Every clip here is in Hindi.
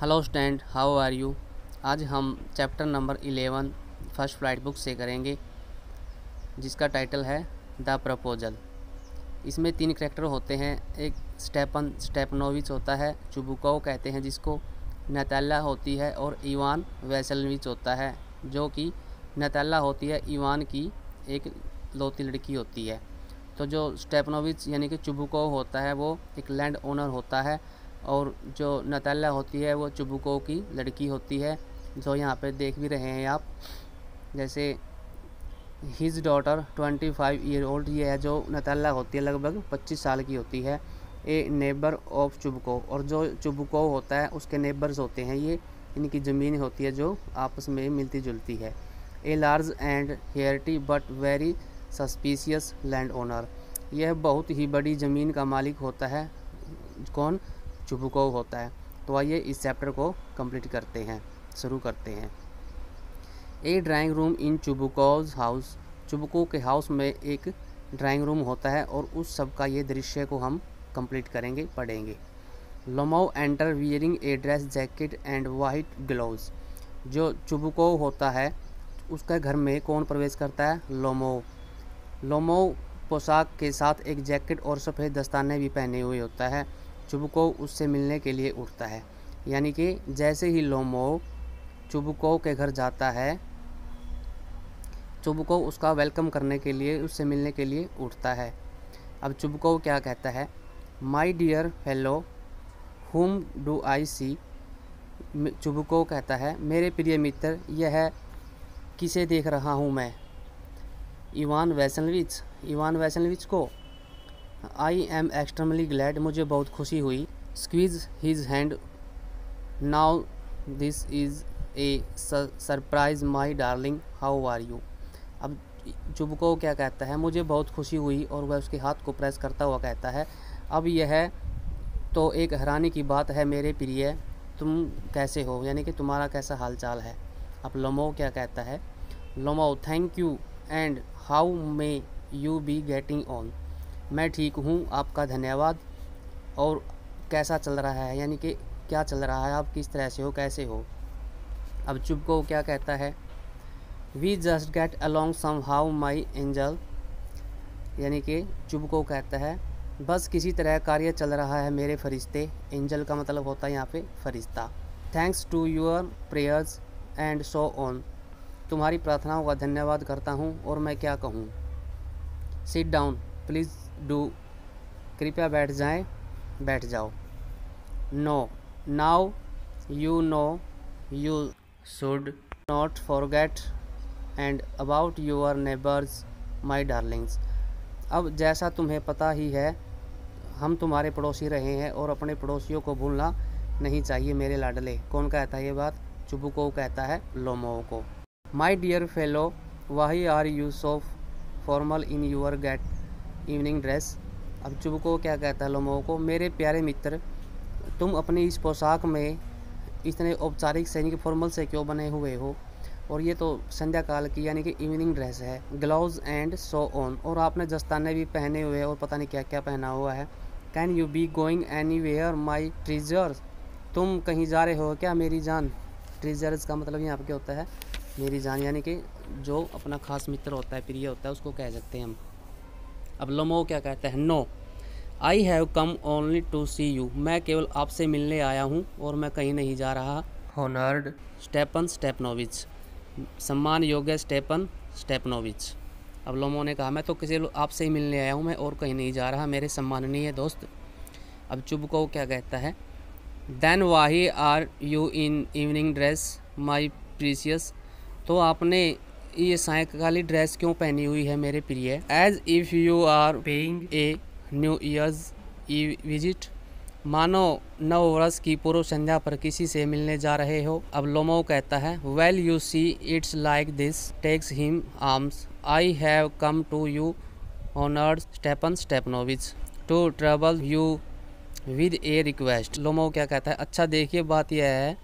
Hello stand how are you आज हम chapter number eleven First Flight book से करेंगे, जिसका टाइटल है द प्रपोजल इसमें तीन करेक्टर होते हैं। एक स्टेपन स्टेपनोविच होता है चुबुको कहते हैं, जिसको नताला होती है, और इवान वैसलविच होता है, जो कि नताला होती है ईवान की एक लौती लड़की होती है। तो जो स्टेपनोविच यानी कि चुबुको होता है, वो एक लैंड ओनर होता है और जो नताला होती है, वो चुबुको की लड़की होती है, जो यहाँ पे देख भी रहे हैं आप। जैसे his daughter twenty five year old ये है जो नताला होती है, लगभग पच्चीस साल की होती है। ए नेबर ऑफ़ चुबको, और जो चुबको होता है, उसके नेबर्स होते हैं। ये इनकी ज़मीन होती है, जो आपस में मिलती जुलती है। A large and hearty but very suspicious landowner यह बहुत ही बड़ी ज़मीन का मालिक होता है। कौन? चुबको होता है। तो आइए इस चैप्टर को कंप्लीट करते हैं, शुरू करते हैं। A drawing room in Chubukov's house Chubukov के हाउस में एक ड्राइंग रूम होता है और उस सब का ये दृश्य को हम कंप्लीट करेंगे, पढ़ेंगे। Lomov enter wearing a dress jacket and white gloves जो चुबको होता है, उसका घर में कौन प्रवेश करता है? लोमो लोमो पोशाक के साथ एक जैकेट और सफ़ेद दस्ताने भी पहने हुए होता है। चुबको उससे मिलने के लिए उठता है। यानी कि जैसे ही लोमो चुबको के घर जाता है चुबको उसका वेलकम करने के लिए, उससे मिलने के लिए उठता है। अब चुबको क्या कहता है? My dear fellow whom do I see Chubukov कहता है, मेरे प्रिय मित्र, यह किसे देख रहा हूँ मैं? इवान वैसलविच इवान वैसलविच को? आई एम एक्सट्रीमली ग्लैड मुझे बहुत खुशी हुई। Squeeze his hand now this is a surprise my darling how are you अब चुबको क्या कहता है? मुझे बहुत खुशी हुई और वह उसके हाथ को प्रेस करता हुआ कहता है, अब यह तो एक हैरानी की बात है मेरे प्रिय। तुम कैसे हो? यानी कि तुम्हारा कैसा हाल चाल है? अब लमो क्या कहता है? Lomov thank you and how may you be getting on मैं ठीक हूँ, आपका धन्यवाद। और कैसा चल रहा है? यानी कि क्या चल रहा है? आप किस तरह से हो? कैसे हो? अब चुप को क्या कहता है? We just get along somehow my angel यानी कि चुप को कहता है, बस किसी तरह कार्य चल रहा है मेरे फरिश्ते। एंजल का मतलब होता है यहाँ पे फरिश्ता। Thanks to your prayers and so on तुम्हारी प्रार्थनाओं का धन्यवाद करता हूँ और मैं क्या कहूँ? सिट डाउन प्लीज़ डू, कृपया बैठ जाएँ, बैठ जाओ। No, now you know, you should not forget and about your neighbours my darlings. अब जैसा तुम्हें पता ही है, हम तुम्हारे पड़ोसी रहे हैं और अपने पड़ोसियों को भूलना नहीं चाहिए मेरे लाडले। कौन कहता है ये बात? चुबू को कहता है लोमो को। My dear fellow why are you so formal in your get evening dress अब चुब को क्या कहता है लोमो को, मेरे प्यारे मित्र, तुम अपनी इस पोशाक में इतने औपचारिक, सैनिक फॉर्मल से क्यों बने हुए हो? और ये तो संध्या काल की, यानी कि इवनिंग ड्रेस है। ग्लव्स एंड सो ऑन और आपने दस्ताने भी पहने हुए हैं और पता नहीं क्या क्या पहना हुआ है। Can you be going anywhere my treasure तुम कहीं जा रहे हो क्या, मेरी जान? ट्रीजर्स का मतलब यहाँ पर क्या होता है? मेरी जान, यानी कि जो अपना खास मित्र होता है, प्रिय होता है, उसको कह सकते हैं हम। अब लमो क्या कहते हैं? No I have come only to see you मैं केवल आपसे मिलने आया हूँ और मैं कहीं नहीं जा रहा। हॉनर्ड। Stepan Stepanovich. सम्मान योग्य स्टेपन स्टेपनोविच। अब लोमो ने कहा मैं तो किसी आपसे ही मिलने आया हूँ मैं और कहीं नहीं जा रहा। मेरे सम्माननीय दोस्त। अब चुप को क्या कहता है? Then why are you in evening dress my precious तो आपने ये सायकाली ड्रेस क्यों पहनी हुई है मेरे प्रिय? As if you are paying a new year's visit मानो नव वर्ष की पूर्व संध्या पर किसी से मिलने जा रहे हो। अब लोमो कहता है well you see it's like this takes him arms I have come to you honoured Stepan Stepanovich to trouble you with a request Lomov क्या कहता है अच्छा देखिए, बात यह है,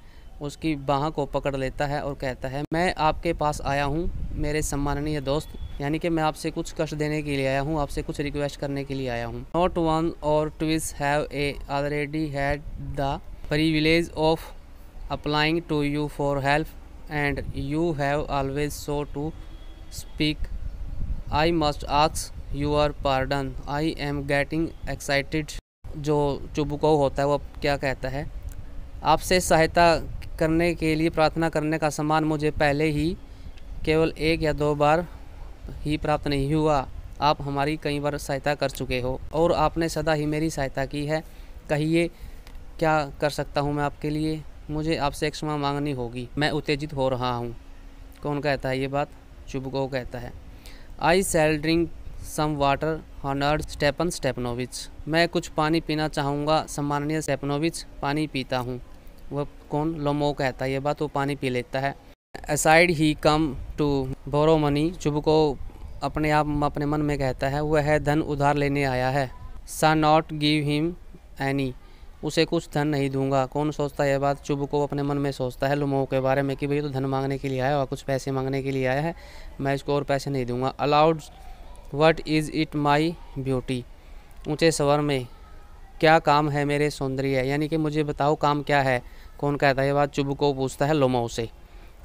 उसकी बाह को पकड़ लेता है और कहता है, मैं आपके पास आया हूँ मेरे सम्माननीय दोस्त, यानी कि मैं आपसे कुछ कष्ट देने के लिए आया हूँ, आपसे कुछ रिक्वेस्ट करने के लिए आया हूँ। Not one or twice have a already had the privilege of applying to you for help and you have always so to speak I must ask your pardon I am getting excited जो चुबको होता है, वो क्या कहता है? आपसे सहायता करने के लिए, प्रार्थना करने का सम्मान मुझे पहले ही केवल एक या दो बार ही प्राप्त नहीं हुआ। आप हमारी कई बार सहायता कर चुके हो, और आपने सदा ही मेरी सहायता की है। कहिए, क्या कर सकता हूँ मैं आपके लिए? मुझे आपसे क्षमा मांगनी होगी। मैं उत्तेजित हो रहा हूँ। कौन कहता है ये बात? चुबको कहता है। I shall drink some water honoured Stepan Stepanovich मैं कुछ पानी पीना चाहूँगा, सम्माननीय स्टेपनोविच पानी पीता हूँ। वह कौन? लोमो कहता है, ये बात वो पानी पी लेता है। Aside he come to borrow money Chubukov अपने आप, अपने मन में कहता है, वह धन उधार लेने आया है। सा नॉट गिव हिम एनी उसे कुछ धन नहीं दूँगा। कौन सोचता है यह बात? चुभ को अपने मन में सोचता है लुमो के बारे में कि भाई तो धन मांगने के लिए आया और कुछ पैसे मांगने के लिए आया है। मैं इसको और पैसे नहीं दूँगा। Aloud what is it my beauty ऊँचे स्वर में, क्या काम है मेरे सौंदर्य? यानी कि मुझे बताओ काम क्या है। कौन कहता है यह बात? चुभ को पूछता है लोमो से।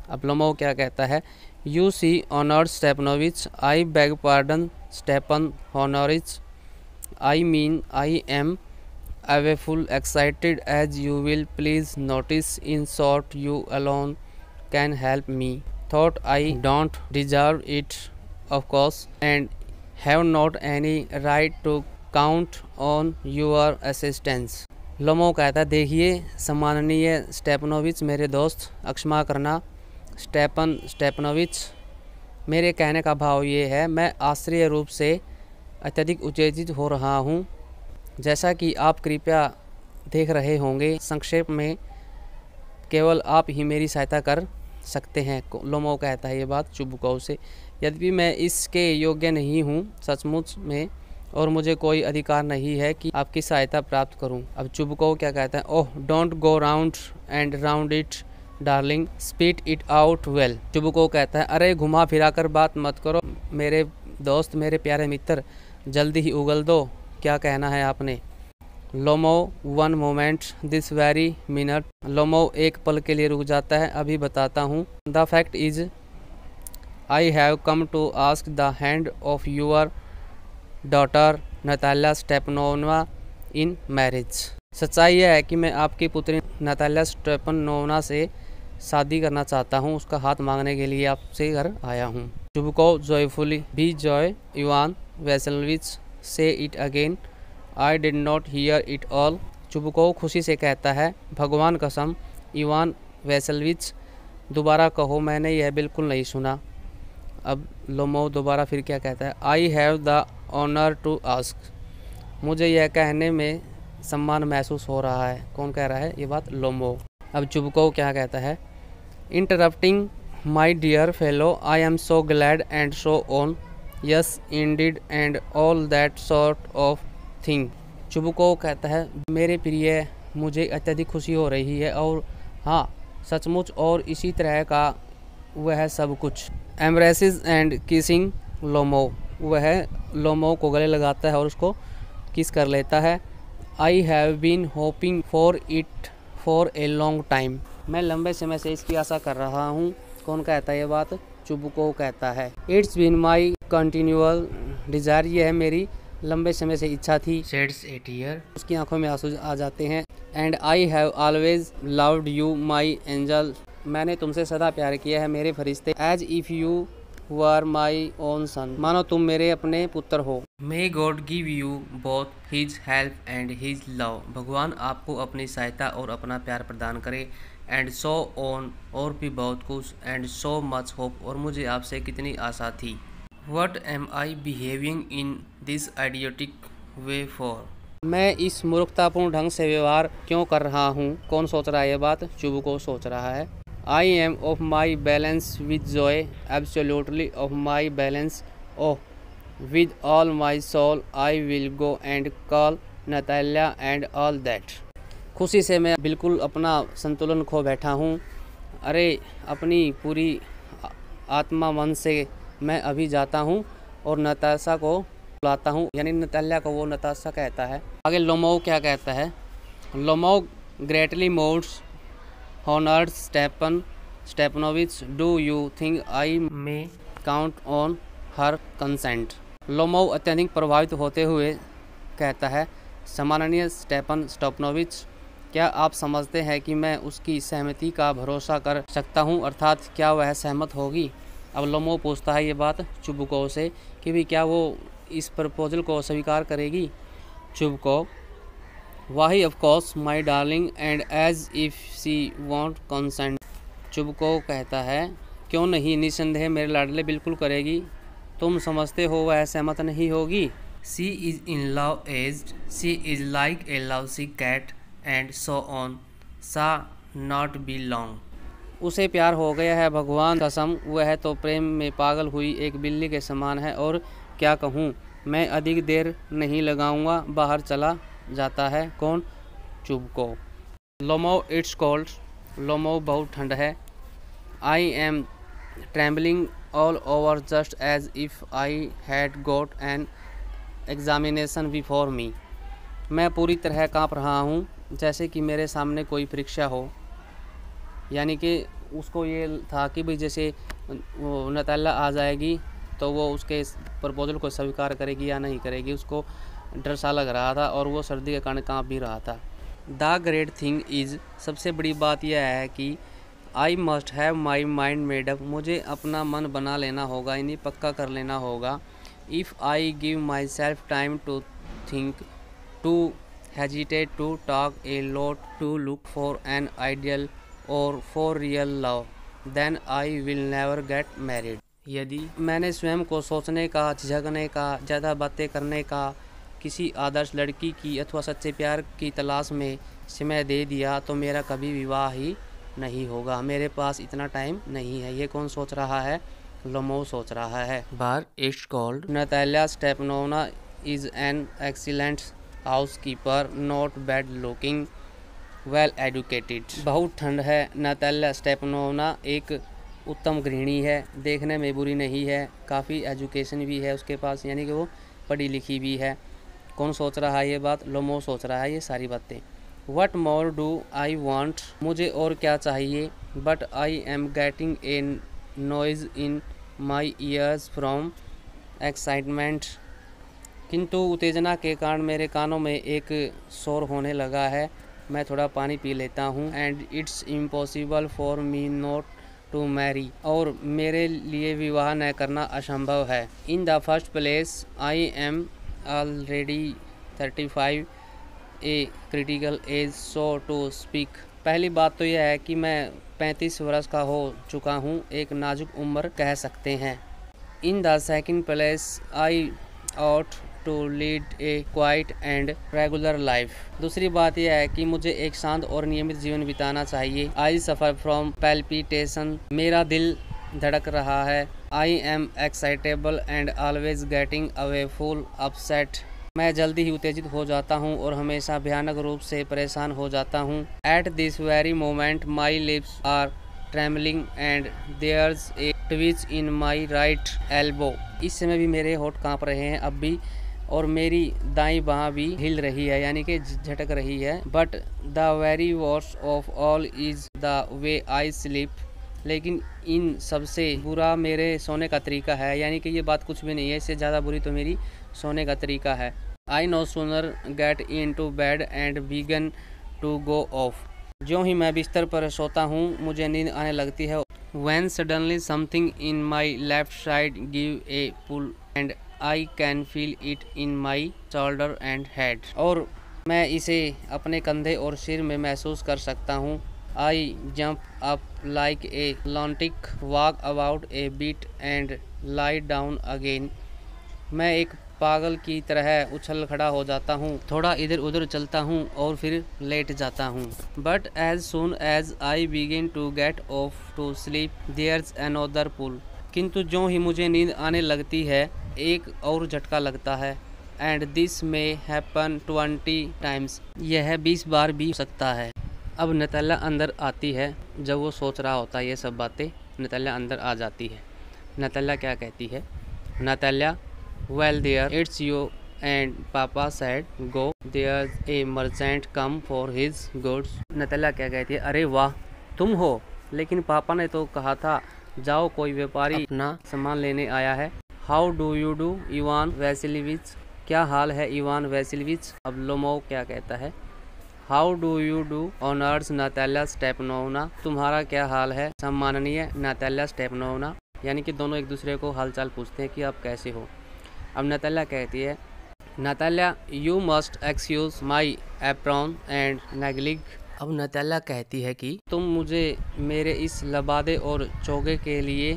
अपलोमो क्या कहता है? You see honours Stepanovich I beg pardon Stepan होनरिच I mean I am awfully excited as you will please notice in short you alone can help me though I don't deserve it of course and have not any right to count on your assistance Lomov कहता, देखिए, सम्माननीय स्टेपनोविच मेरे दोस्त, अक्षमा करना स्टेपन, स्टेपनोविच। मेरे कहने का भाव ये है, मैं आश्चर्य रूप से अत्यधिक उत्तेजित हो रहा हूँ। जैसा कि आप कृपया देख रहे होंगे, संक्षेप में केवल आप ही मेरी सहायता कर सकते हैं लोमो कहता है ये बात चुबुको से। यद्यपि मैं इसके योग्य नहीं हूँ, सचमुच में, और मुझे कोई अधिकार नहीं है कि आपकी सहायता प्राप्त करूँ। अब चुबको क्या कहता है, ओह, don't go round and round it. Darling, spit it out well. Chubukov कहता है, अरे, घुमा फिरा कर बात मत करो। मेरे दोस्त, मेरे प्यारे मित्र, जल्दी ही उगल दो। क्या कहना है आपने? Lomov one moment this very minute Lomov एक पल के लिए रुक जाता है, अभी बताता हूँ। The fact is I have come to ask the hand of your daughter Natalya Stepanovna in marriage सच्चाई यह है कि मैं आपकी पुत्री नताल्या स्टेपनोना से शादी करना चाहता हूँ, उसका हाथ मांगने के लिए आपसे घर आया हूँ। चुबको joyfully B joy Ivan Vassilevitch say it again I did not hear it all Chubukov खुशी से कहता है, भगवान कसम इवान वैसलविच दोबारा कहो, मैंने यह बिल्कुल नहीं सुना। अब लोमो दोबारा फिर क्या कहता है? I have the honour to ask मुझे यह कहने में सम्मान महसूस हो रहा है। कौन कह रहा है? ये बात लोमो। अब चुबको क्या कहता है? Interrupting my dear fellow I am so glad and so on yes indeed and all that sort of thing Chubukov कहता है, मेरे प्रिय, मुझे अत्यधिक खुशी हो रही है और हाँ सचमुच और इसी तरह का वह सब कुछ। Embraces and kissing Lomov. वह लोमो को गले लगाता है और उसको किस कर लेता है। I have been hoping for it for a long time मैं लंबे समय से इसकी आशा कर रहा हूँ। कौन कहता है ये बात? चुबको कहता है। It's been my continual desire ये है मेरी लंबे समय से इच्छा थी। शेड्स एट ईयर उसकी आँखों में आँसू आ जाते हैं। And I have always loved you my angel मैंने तुमसे सदा प्यार किया है मेरे फरिश्ते। As if you are my own son मानो तुम मेरे अपने पुत्र हो। May God give you both his help and his love भगवान आपको अपनी सहायता और अपना प्यार प्रदान करे। एंड सो ऑन और भी बहुत कुछ एंड सो मच होप और मुझे आपसे कितनी आशा थी। What am I behaving in this idiotic way for मैं इस मूर्खतापूर्ण ढंग से व्यवहार क्यों कर रहा हूँ? कौन सोच रहा है ये बात? चुबू को सोच रहा है। I am off my balance with joy absolutely off my balance off with all my soul I will go and call Natalya and all that खुशी से मैं बिल्कुल अपना संतुलन खो बैठा हूँ। अरे, अपनी पूरी आत्मा मन से मैं अभी जाता हूँ और नताशा को बुलाता हूँ। यानी नताल्या को वो नताशा कहता है। आगे लोमो क्या कहता है? Lomov greatly moved Honored Stepan Stepanovitch do you think I may count on her consent Lomov अत्यधिक प्रभावित होते हुए कहता है सम्माननीय स्टेपन स्टोपनोविच क्या आप समझते हैं कि मैं उसकी सहमति का भरोसा कर सकता हूँ? अर्थात क्या वह सहमत होगी? अब लोमो पूछता है ये बात चुबको से कि भी क्या वो इस प्रपोजल को स्वीकार करेगी? Chubukov why of course my darling and as if she won't consent Chubukov कहता है, क्यों नहीं? निसंदेह मेरे लाडले बिल्कुल करेगी। तुम समझते हो वह सहमत नहीं होगी? She is in love as she is like a love sick cat and so on shall not be long उसे प्यार हो गया है भगवान कसम वह तो प्रेम में पागल हुई एक बिल्ली के समान है, और क्या कहूँ, मैं अधिक देर नहीं लगाऊँगा, बाहर चला जाता है, कौन? चुबको लोमो इट्स कोल्ड लोमो बहुत ठंड है। I am trembling all over just as if I had got an examination before me मैं पूरी तरह काँप रहा हूँ जैसे कि मेरे सामने कोई परीक्षा हो, यानी कि उसको ये था कि भाई जैसे वो नतल्ला आ जाएगी तो वो उसके प्रपोजल को स्वीकार करेगी या नहीं करेगी, उसको डर सा लग रहा था और वो सर्दी के कारण काँप भी रहा था। द ग्रेट थिंग इज़, सबसे बड़ी बात यह है कि I must have my mind made up मुझे अपना मन बना लेना होगा यानी पक्का कर लेना होगा। If I give my self time to think to hesitate to talk a lot to look for an ideal or for real love then I will never get married यदि मैंने स्वयं को सोचने का झिझकने का ज़्यादा बातें करने का किसी आदर्श लड़की की अथवा सच्चे प्यार की तलाश में समय दे दिया तो मेरा कभी विवाह ही नहीं होगा। मेरे पास इतना टाइम नहीं है। ये कौन सोच रहा है? लोमो सोच रहा है। बार it's cold Natalia Stepanovna is an excellent housekeeper not bad looking well educated बहुत ठंड है नतालिया स्टेपनोना एक उत्तम गृहिणी है, देखने में बुरी नहीं है, काफ़ी एजुकेशन भी है उसके पास, यानी कि वो पढ़ी लिखी भी है। कौन सोच रहा है ये बात? लोमो सोच रहा है ये सारी बातें। What more do I want मुझे और क्या चाहिए? But I am getting a noise in my ears from excitement किंतु उत्तेजना के कारण मेरे कानों में एक शोर होने लगा है। मैं थोड़ा पानी पी लेता हूँ and it's impossible for me not to marry और मेरे लिए विवाह न करना असंभव है। In the first place I am already thirty five a critical age so to speak पहली बात तो यह है कि मैं 35 वर्ष का हो चुका हूँ, एक नाजुक उम्र कह सकते हैं। In the second place I ought to lead a quiet and regular life दूसरी बात यह है कि मुझे एक शांत और नियमित जीवन बिताना चाहिए। आई सफ़र फ्रॉम पेल्पिटेशन मेरा दिल धड़क रहा है। I am excitable and always getting awfully upset मैं जल्दी ही उत्तेजित हो जाता हूँ और हमेशा भयानक रूप से परेशान हो जाता हूँ। At this very moment my lips are trembling and there's a twitch in my right elbow इस समय भी मेरे होठ काँप रहे हैं। अब भी और मेरी दाई बाह भी हिल रही है, यानी कि झटक रही है। But the very worst of all is the way I sleep लेकिन इन सबसे बुरा मेरे सोने का तरीका है, यानी कि ये बात कुछ भी नहीं है, इससे ज़्यादा बुरी तो मेरी सोने का तरीका है। I no sooner get in to bed and begin to go off जो ही मैं बिस्तर पर सोता हूँ, मुझे नींद आने लगती है। When suddenly something in my left side give a pull and I can feel it in my shoulder and head और मैं इसे अपने कंधे और सिर में महसूस कर सकता हूँ। I jump up like a lunatic walk about a bit and lie down again मैं एक पागल की तरह उछल खड़ा हो जाता हूँ। थोड़ा इधर उधर चलता हूँ और फिर लेट जाता हूँ। But as soon as I begin to get off to sleep there's another pull किंतु जो ही मुझे नींद आने लगती है, एक और झटका लगता है। And this may happen twenty times यह बीस बार भी हो सकता है। अब नतल्ला अंदर आती है। जब वो सोच रहा होता है ये सब बातें नतल्ला अंदर आ जाती है। नतल्ला क्या कहती है? Natalya well there it's you and papa said go There's a merchant come for his goods Natalya क्या कहती है? अरे वाह, तुम हो। लेकिन पापा ने तो कहा था जाओ, कोई व्यापारी अपना सामान लेने आया है। How do you do Ivan Vassilevitch क्या हाल है इवान वैसिलिविच अब लोमो क्या कहता है? How do you do honoured Natalya Stepanovna तुम्हारा क्या हाल है, सम्माननीय नाताल्या स्टेपनोवना यानी कि दोनों एक दूसरे को हालचाल पूछते हैं कि आप कैसे हो। अब नताल्या कहती है Natalya you must excuse my apron and negligee अब नताल्या कहती है कि तुम मुझे मेरे इस लबादे और चौगे के लिए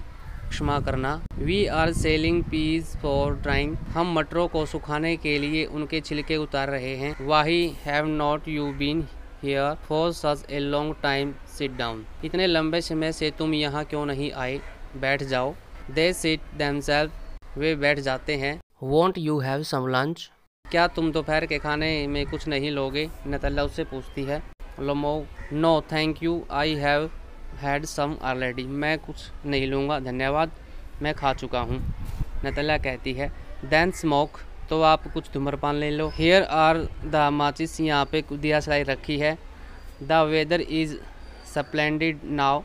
क्षमा करना। We are shelling peas for drying हम मटरों को सुखाने के लिए उनके छिलके उतार रहे हैं। Why have not you been here for such a long time sit down इतने लंबे समय से तुम यहाँ क्यों नहीं आए? बैठ जाओ। दे सिट दैम वे बैठ जाते हैं। Won't you have some lunch क्या तुम दोपहर के खाने में कुछ नहीं लोगे? नतल्ला उससे पूछती है। Lomov no thank you I have had some already मैं कुछ नहीं लूँगा, धन्यवाद। मैं खा चुका हूँ। नतला कहती है दैन स्मोक तो आप कुछ धूम्रपान ले लो। हेयर आर द माचिस यहाँ पे दिया सलाई रखी है। The weather is splendid now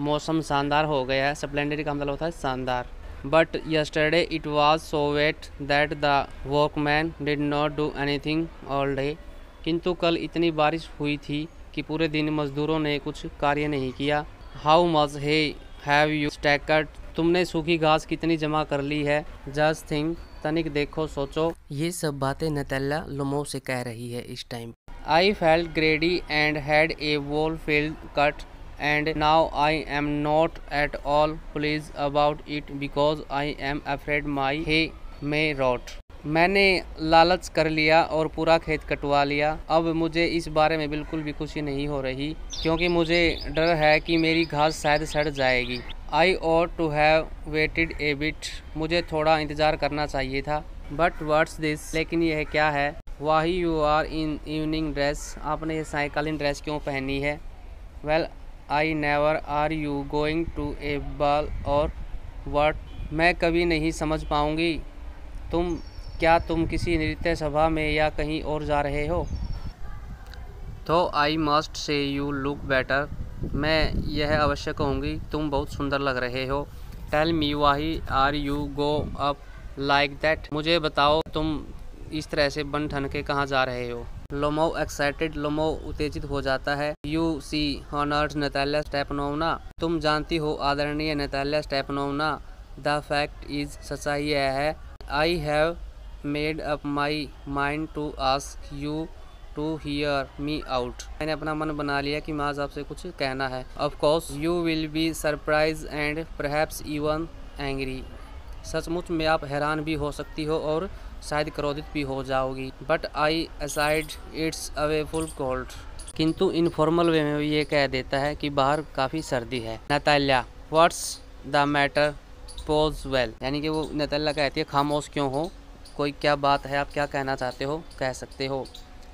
मौसम शानदार हो गया है। स्प्लेंडेड का मतलब होता है शानदार। But yesterday it was so wet that the workman did not do anything all day किंतु कल इतनी बारिश हुई थी कि पूरे दिन मजदूरों ने कुछ कार्य नहीं किया। हाउ मज हे हैव यू स्टैकर्ड तुमने सूखी घास कितनी जमा कर ली है? जस्ट थिंक तनिक देखो सोचो। ये सब बातें नतल्ला लुमो से कह रही है इस time I felt greedy and had a whole field cut and now I am not at all pleased about it because I am afraid my hay may rot मैंने लालच कर लिया और पूरा खेत कटवा लिया। अब मुझे इस बारे में बिल्कुल भी खुशी नहीं हो रही, क्योंकि मुझे डर है कि मेरी घास शायद सड़ जाएगी। I ought to have waited a bit मुझे थोड़ा इंतज़ार करना चाहिए था। बट वर्ड्स दिस लेकिन यह क्या है? Why you are in evening dress आपने ये साइकिलिंग ड्रेस क्यों पहनी है? Well I never are you going to a ball or what मैं कभी नहीं समझ पाऊँगी। तुम क्या तुम किसी नृत्य सभा में या कहीं और जा रहे हो? तो I must say you look better. मैं यह अवश्य कहूँगी, तुम बहुत सुंदर लग रहे हो। Tell me why are you go up like that. मुझे बताओ, तुम इस तरह से बन ठन के कहाँ जा रहे हो? लोमो एक्साइटेड, लोमो उत्तेजित हो जाता है। You see honours Natalya Stepanovna तुम जानती हो आदरणीय Natalya Stepanovna the fact is सच्चाई यह है। I have made up my mind to ask you to hear me out मैंने अपना मन बना लिया कि मैं आज आपसे कुछ कहना है। Of course you will be surprised and perhaps even angry सचमुच में आप हैरान भी हो सकती हो और शायद क्रोधित भी हो जाओगी। But I aside it's awfully cold किंतु इनफॉर्मल वे में ये कह देता है कि बाहर काफ़ी सर्दी है। Natalya what's the matter pause well यानी कि वो नताल्या कहती है, खामोश क्यों हो? कोई क्या बात है? आप क्या कहना चाहते हो? कह सकते हो।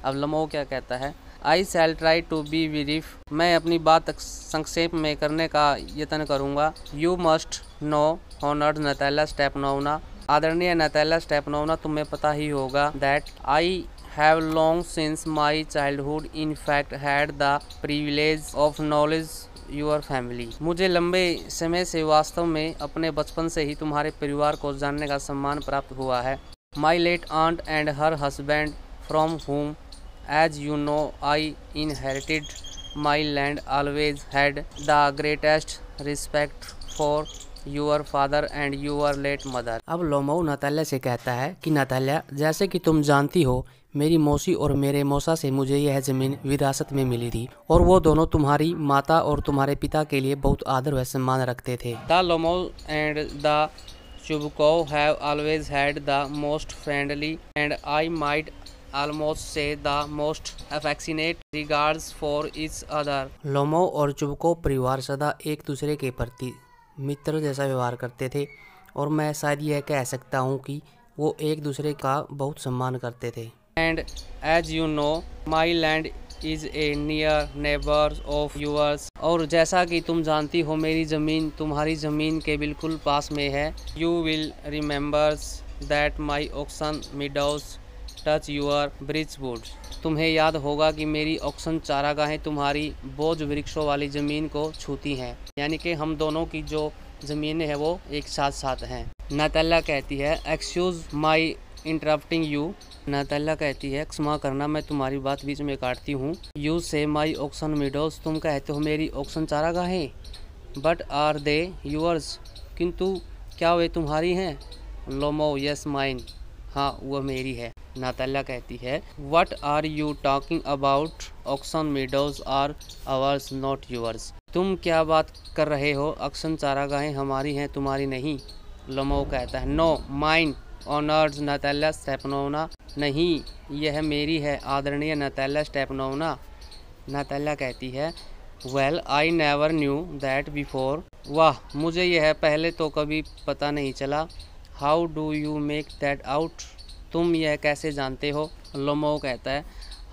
अब लमो क्या कहता है? I shall try to be brief मैं अपनी बात संक्षेप में करने का यत्न करूँगा। You must know honoured Natalya Stepanovna आदरणीय नतैला स्टेपनोवना तुम्हें पता ही होगा that I have long since my childhood in fact had the privilege of knowledge your family मुझे लंबे समय से वास्तव में अपने बचपन से ही तुम्हारे परिवार को जानने का सम्मान प्राप्त हुआ है। My late aunt and her husband from whom as you know I inherited my land always had the greatest respect for your father and your late mother अब लोमो नताल्या से कहता है कि नताल्या जैसे कि तुम जानती हो मेरी मौसी और मेरे मौसा से मुझे यह ज़मीन विरासत में मिली थी और वो दोनों तुम्हारी माता और तुम्हारे पिता के लिए बहुत आदर व सम्मान रखते थे। The Lomov and the Chubukov have always had the most friendly and I might almost say the most affectionate regards for its other Lomov और चुबकोव परिवार सदा एक दूसरे के प्रति मित्र जैसा व्यवहार करते थे और मैं शायद यह कह सकता हूँ कि वो एक दूसरे का बहुत सम्मान करते थे। And as you know my land is a near neighbour of yours और जैसा कि तुम जानती हो, मेरी ज़मीन तुम्हारी ज़मीन के बिल्कुल पास में है। You will remembers that my oxen meadows touch your birch wood तुम्हें याद होगा कि मेरी ऑक्सन चारागाहें तुम्हारी बोझ वृक्षों वाली ज़मीन को छूती हैं। यानी कि हम दोनों की जो ज़मीन है, वो एक साथ साथ हैं। नातल्ला कहती है excuse my interrupting you Natalya कहती है, क्षमा करना, मैं तुम्हारी बात बीच में काटती हूँ। यू से माई ऑक्सन मीडोज तुम कहते हो मेरी ऑक्सन चारागाहें। बट आर दे यूअर्स किंतु क्या वे तुम्हारी हैं? लोमो यस माइन हाँ वह मेरी है। नातल्ला कहती है what are you talking about oxen meadows are ours not yours तुम क्या बात कर रहे हो? अक्सन चारागाहें हमारी हैं, तुम्हारी नहीं? लोमो कहता है no mine honoured Natalya Stepanovna. नहीं, यह मेरी है, आदरणीय नतैला स्टेपनोना। नतैला कहती है well I never knew that before वाह, मुझे यह पहले तो कभी पता नहीं चला। How do you make that out तुम यह कैसे जानते हो? लोमो कहता है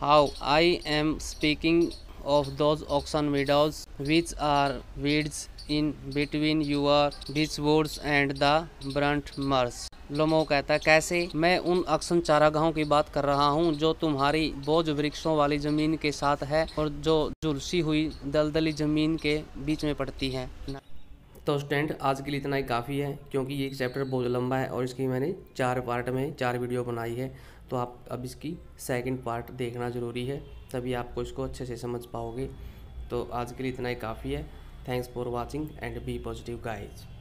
how I am speaking of those oxen meadows which are wedged in between your beech woods and the burnt marsh Lomov कहता है, कैसे? मैं उन अक्सन चारागाहों की बात कर रहा हूँ, जो तुम्हारी बोझ वृक्षों वाली ज़मीन के साथ है और जो झुलसी हुई दलदली ज़मीन के बीच में पड़ती है। तो स्टूडेंट आज के लिए इतना ही काफ़ी है, क्योंकि ये चैप्टर बहुत लंबा है और इसकी मैंने चार पार्ट में चार वीडियो बनाई है तो आप अब इसकी सेकंड पार्ट देखना ज़रूरी है, तभी आपको इसको अच्छे से समझ पाओगे। तो आज के लिए इतना ही काफ़ी है। Thanks for watching and be positive guys